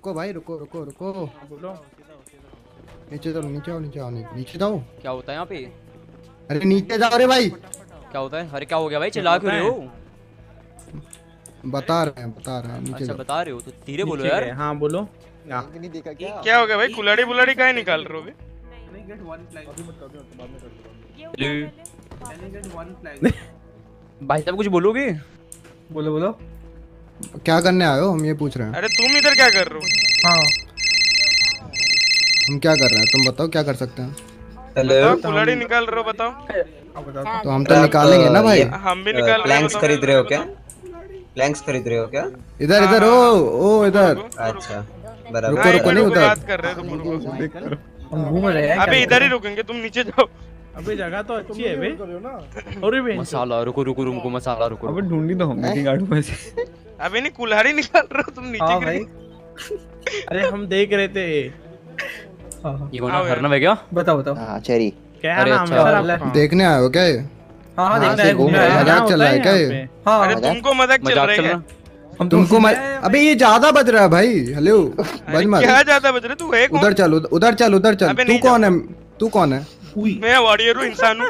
रुको भाई रुको रुको रुको। बोलो। नीचे चलो नीचे आओ नीचे आओ नीचे जाओ क्या होता है यहाँ पे? अरे नीचे जाओ रे भाई। क्या होता है? अरे क्या हो गया भाई? चिल्ला क्यों रहे हो? बता रहे हैं बता रहे हैं नीचे अच्छा बता रहे हो तो धीरे बोलो यार। हाँ बोलो। क्या? हो गया भाई? कुलाड़ी बुलाड़ी काहे निकाल रहे हो बे? भाई साहब कुछ बोलोगे? बोलो बोलो। क्या करने आए हो? हम ये पूछ रहे हैं। अरे तुम इधर क्या कर रहे हो? हाँ। हम क्या कर रहे हैं? तुम बताओ क्या कर सकते हैं? कुलाड़ी निकाल रहे हो बताओ। तो। हम तो निकालेंगे ना भाई? हम भी निकाल रहे हैं प्लैंक्स खरीद रहे हो क्या? प्लैंक्स खरीद रहे हो क्या? इधर इधर ओ ओ इधर। अच्छा बराबर। रुको रुको नहीं उधर। बात कर रहे हो तुम रुको। हम घूम रहे हैं अबे इधर ही रुकेंगे तुम नीचे जाओ। अबे जगह तो अच्छी है बे अरे बे मसाला रुको रुको रुको मसाला रुको अबे ढूंढी तो हमने की गाड़ू में से अबे नहीं कुल्हाड़ी निकाल रहे हो तुम नीचे हाँ गिर भाई। गए। अरे हम देख रहे थे। हाँ हाँ। ये कौन है। हरनव क्या? बताओ बताओ। हाँ चेरी। क्या अरे नाम है अच्छा। सर देखने आए हो क्या ये? हाँ हाँ हाँ, देखना है घूम रहे मज़ाक हाँ, चल रहा है है क्या ये? हाँ। अरे तुमको मज़ाक चल रहा है हम तुमको हैं। अबे ये ज़्यादा बज रहा है भाई हेलो बज मत। क्या ज़्यादा बज रहे तू है कौन? उधर चल उधर- उधर चल उधर चल। तू कौन है? तू कौन है? मैं वॉरियर हूँ इंसान हूँ।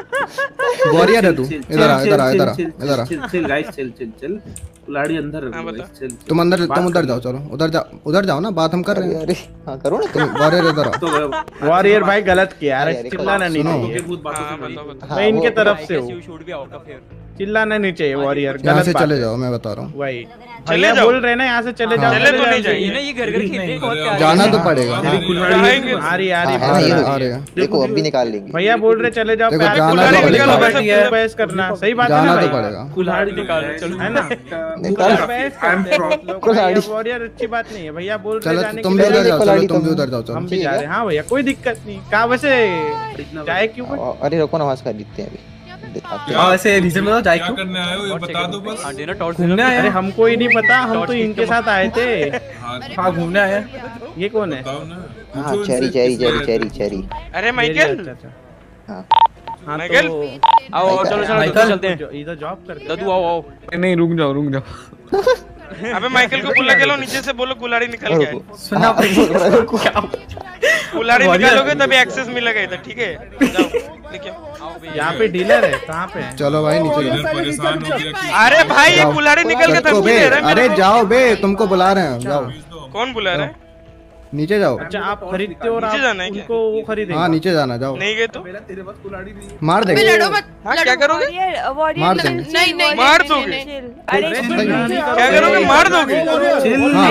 वॉरियर है तू। इधर आ इधर आ इधर आ इधर आ chill chill guys chill chill chill. कुलाड़ी अंदर हाँ, चिल। तुम अंदर तुम उधर जाओ चलो। उधर जाओ उधर जाओ ना बात हम कर रहे हैं। अरे हाँ करो ना। तुम वॉरियर इधर आओ। तो वॉरियर भाई गलत किया अरे, चिल्लाना नहीं चाहिए। हाँ हाँ, मैं इनके तरफ़ से हूँ। यू शूट भी आउट ऑफ़ चिल्लाना नहीं चाहिए वॉरियर यहाँ गलत से चले जाओ मैं बता रहा हूँ। वही। चले जाओ। बोल रहे ना यहाँ से चले जाओ। चले तो नहीं। जाइए। ना ये घर घर खेलने बहुत प्यारे जाना तो पड़ेगा। आ रही आ रही हाँ, आ हाँ, रहे ये हैं, आ रहे हैं। देखो अभी निकाल लेंगे। भैया बोल रहे चले जाओ। प्यार तो निकालो, बहस करना सही बात है ना जाना तो पड़ेगा। कुल्हाड़ी निकाल चलो। है ना? वॉरियर अच्छी बात नहीं है भैया बोल जाने तुम भी उधर जाओ तुम भी उधर जाओ हम भी जा रहे हैं। हाँ भैया कोई दिक्कत नहीं। कहा वैसे जाए क्यों अरे रुको ना आवाज़ खरीदते हैं अभी। रीजन बताओ जाए क्यों करने आए हो? ये बता दो बस। हाँ, डिनर टॉर्च घूमने आए अरे हमको ही नहीं पता हम तो इनके साथ आए थे। हाँ हाँ घूमने आए? ये कौन है? हाँ cherry cherry cherry cherry cherry. अरे माइकल। अच्छा, अच्छा। हाँ। हाँ माइकल? तो आओ चलो चलो चलते हैं। इधर जॉब करते हैं। ददू आओ आओ। नहीं रुक जाओ रुक जाओ। अबे माइकल को बुला के लो नीचे से बोलो कुल्हाड़ी निकल सुना हाँ, रुको। निकालोगे तभी एक्सेस मिलेगा इधर ठीक है? जाओ यहाँ पे डीलर है कहाँ पे चलो भाई नीचे परेशान हो गया अरे भाई ये। कुल्हाड़ी निकल के चलो दे रहा है अरे जाओ बे तुमको बुला रहे हैं जाओ। कौन बुला रहा है? नीचे जाओ। अच्छा आप खरीदते हो और नीचे आप जाना है उनको वो खरीदेंगे? हाँ नीचे जाना जाओ। नहीं गए तो मेरा तेरे पास कुल्हाड़ी नहीं है। मार अबे देंगे लड़ो मत। हाँ क्या करोगे मार देंगे नहीं नहीं मार दोगे? क्या करोगे मार दोगे हाँ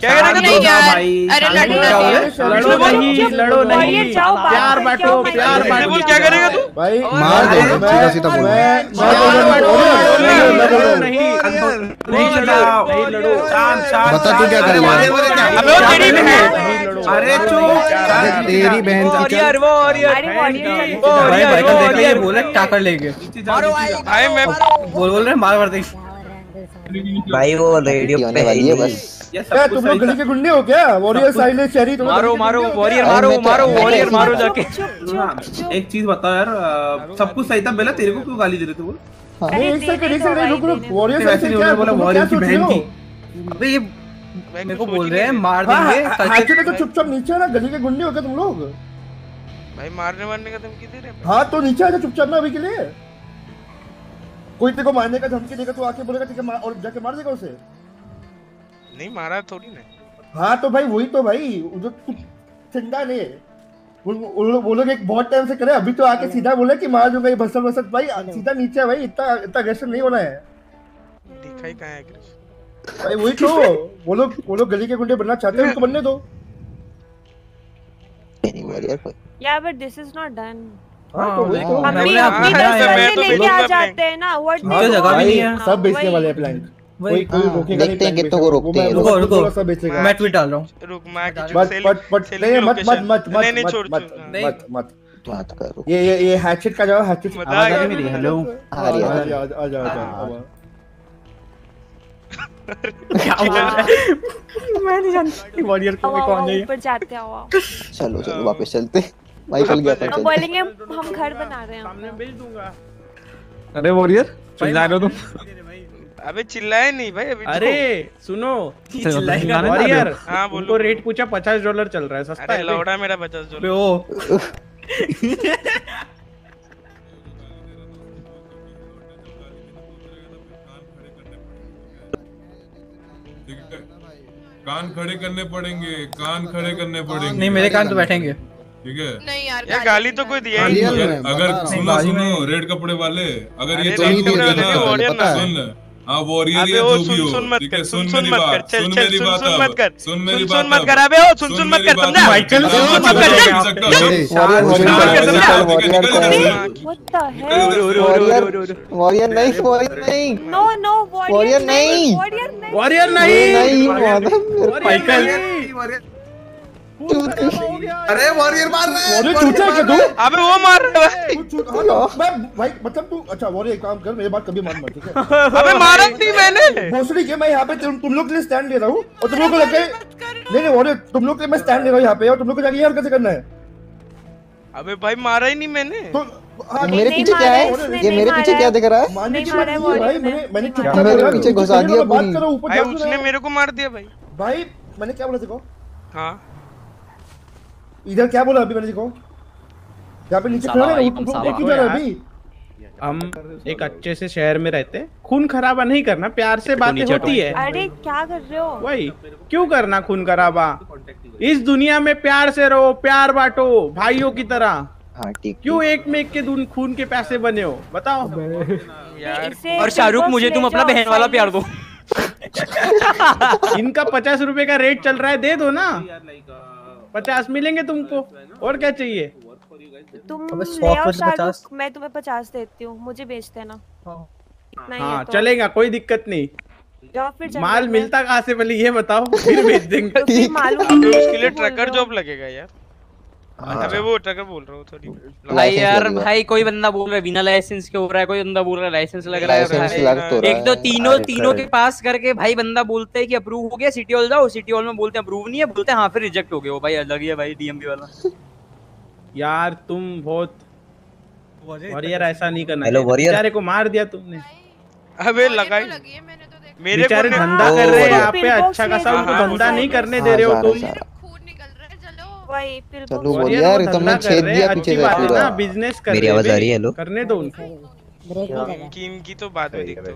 क्या करोगे नहीं यार अरे हो। लड़ो नहीं लड़ो नहीं प्यार बांटो प्यार बांटो बोल क्या करेगा तू भाई मार देंगे सीधा सीधा बोलो नहीं नहीं चलाओ नहीं लड़ो शांत शांत बता तू क्या करेगा अबे वो तेरी लड़ो अरे चुप तेरी बहन की क्या वॉरियर वॉरियर का ये बोले क्या कर लेंगे भाई मैं बोल बोल रहे मार मार देंगे भाई वो रेडियो पे वाली है बस। ये सब कुछ सही था। के गुंडे हो क्या? वॉरियर साइलेंट चेरी मारो मारो वॉरियर मारो तो- मारो वॉरियर तो- मारो जाके। हाँ, एक चीज़ बताओ यार सब कुछ सही था? बेला तेरे को क्यों गाली दे रहे थे बोल अरे एक सेकंड एक सेकंड रुक रुक। वॉरियर वैसे नहीं बोला वॉरियर की बहन थी। अबे ये मेरे को बोल रहे हैं मार देंगे एक्चुअली तो चुपचाप नीचे ना गली के गुंडे हो गए तुम लोग? भाई मारने वारने का धमकी दे रहे हैं? हाँ तो नीचे आजा चुपचाप ना अभी के लिए। कोई तेरे को मारने का धमकी देगा तो आके बोलेगा ठीक है और जाके मार देगा उसे। नहीं मारा थोड़ी ना। हाँ तो भाई वही तो भाई जो चिंता नहीं है वो वो लोग एक बहुत टाइम से करे अभी तो आके सीधा बोले कि मार दूँगा ये भसर भसर भाई सीधा नीचे है भाई इतना इतना अग्रेशन नहीं होना है। दिखाई कहाँ है कृष्ण भाई वही तो। वो लोग वो लोग गली के गुंडे बनना चाहते हैं उनको बनने दो। या but this is not done हाँ तो तो। हाँ, दस तो लेके आ जाते हैं ना व्हाट तो जगह भी नहीं है। सब बेचने वाले हैं प्लांट कोई कोई हाँ, रोकेगा देखते हैं कितनों को रोकते हैं। रुको रुको सब बेचेगा मैं ट्वीट डाल रहा हूँ। रुक मैं की बट सेल- बट बट सेल नहीं मत मत मत नहीं नहीं मत मत मत मत। बात करो। ये ये ये हैचेट का जाओ हैचेट आवाज़ आ आ रही मेरी हेलो आ रही है, आ आ क्या बोल रहा है मैं नहीं जानती वॉरियर को भी कौन है ऊपर जाते हैं आओ चलो चलो वापस चलते। माइकल गया था बोलेंगे हम घर बना रहे सामने भेज दूँगा। अरे वॉरियर चल जा रहे हो तुम? अबे चिल्लाए नहीं भाई अभी तो। अरे सुनो चिल्लाएगा वॉरियर हाँ, बोलो। उनको रेट पूछा पचास डॉलर चल रहा है सस्ता है। लौड़ा मेरा पचास बे, डॉलर ओ। कान खड़े करने पड़ेंगे कान खड़े करने पड़ेंगे। नहीं मेरे कान तो बैठेंगे। ठीक है? नहीं यार गाली तो कोई दिया ही अगर सुनो सुनो रेड कपड़े वाले अगर ये सुन चालू रेड हो कपड़े गया वाले ना वॉरियर ना सुन हाँ वॉरियर या जो भी हो सुन मत ठीक कर है सुन सुन मत कर चल चल सुन सुन मत कर सुन मेरी बात सुन मत कर अबे ओ सुन सुन मत कर समझा माइकल, सुन सुन मत कर, चल, warrior warrior warrior warrior warrior नहीं वॉरियर नहीं। no, warrior, Warrior नहीं। वॉरियर नहीं। नहीं। नहीं माइकल अरे वॉरियर मार रहा है। वॉरियर चूचा क्या तू? अबे वो मार रहा है भाई। तू हाँ तो मैं भाई मतलब तू अच्छा वॉरियर एक काम कर मेरी बात कभी मान मत ठीक है? अबे मारा नहीं मैंने। भोसड़ी के मैं यहाँ पे तुम तुम लोग के लिए स्टैंड ले रहा हूँ और तुम लोग को लगे नहीं नहीं वॉरियर तुम लोग के लिए मैं स्टैंड ले रहा हूँ यहाँ पे और तुम लोग को जाके ये हरकत से करना है? अबे भाई मारा ही नहीं मैंने। तो हाँ मेरे पीछे क्या है? है, ये मेरे पीछे क्या दिख रहा है? मानने की बात है नहीं भाई मैंने मैंने नहीं चुपचाप मेरे पीछे घुसा दिया बात पूरी। करो ऊपर भाई उसने मेरे को मार दिया भाई। भाई मैंने क्या बोला देखो। हाँ। इधर क्या बोला अभी मैंने देखो यहाँ पे नीचे खड़ा है है अभी। हम एक अच्छे से शहर में रहते हैं। खून खराबा नहीं करना प्यार से बातें होती है। अरे क्या कर रहे हो? वही क्यों करना खून खराबा? इस दुनिया में प्यार से रहो प्यार बांटो भाइयों की तरह। हाँ ठीक क्यों एक में एक के दून खून के पैसे बने हो? बताओ। यार और शाहरुख मुझे तुम अपना बहन वाला प्यार दो। इनका पचास रुपए का रेट चल रहा है दे दो ना। पचास मिलेंगे तुमको। और क्या चाहिए? तुम ले आओ शाहरुख मैं तुम्हें पचास देती हूँ मुझे बेच देना हाँ। तो। चलेगा कोई दिक्कत नहीं। फिर माल मिलता कहाँ से पहले ये बताओ फिर भेज देंगे। तो मालूम उसके लिए ट्रकर जॉब लगेगा यार। अबे वो ट्रकर बोल रहा हूँ सॉरी भाई यार भाई कोई बंदा बोल रहा है बिना लाइसेंस के हो रहा है कोई बंदा बोल रहा है लाइसेंस लग रहा है लग तो एक तो तीनों तीनों के पास करके भाई बंदा बोलते हैं कि अप्रूव हो गया सिटी हॉल जाओ सिटी हॉल में बोलते हैं अप्रूव नहीं है बोलते हैं हाँ फिर रिजेक्ट हो गया वो भाई अलग ही है भाई डीएमपी वाला। यार तुम बहुत वॉरियर ऐसा नहीं करना चाहिए। warrior. बेचारे को मार दिया तुमने। अबे लगाई। मेरे को बेचारे धंधा कर रहे हैं. यहाँ पे अच्छा खासा उनको हाँ, धंधा हाँ, नहीं हाँ, करने हाँ, दे रहे हो तुम। चलो पिलबॉक्स यार तुमने छेद दिया पीछे से पूरा। बिज़नेस कर मेरी आवाज़ आ रही है, हेलो? करने दो उनको। इनकी तो बात हुई दिखती